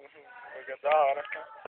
Foi é da hora, cara.